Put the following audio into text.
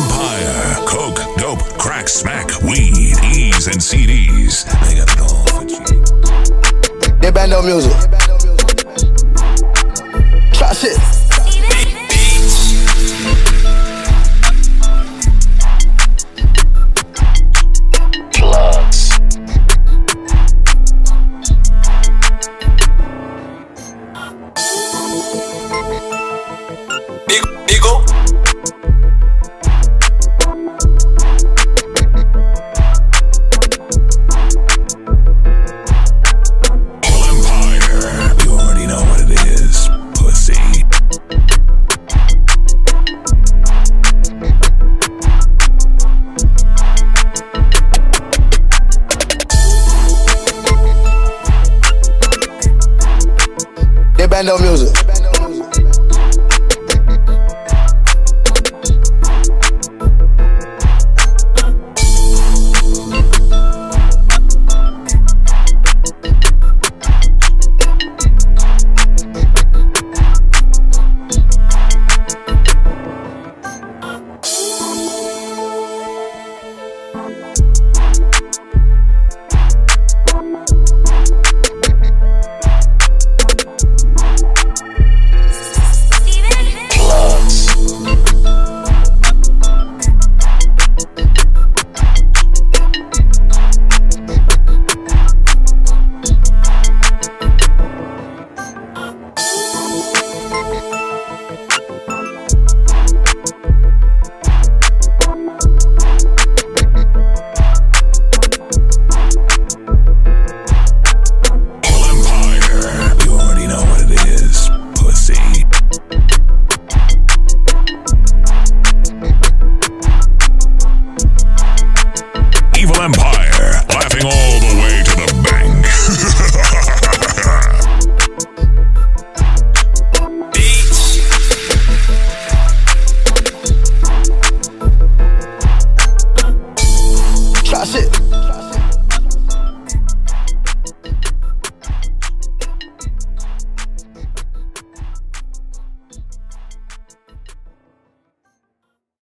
Empire. Coke, dope, crack, smack, weed, E's, and CDs. They got it all for cheap. They band music. Trap shit. Plugs. Eagle. They band music. Empire, laughing all the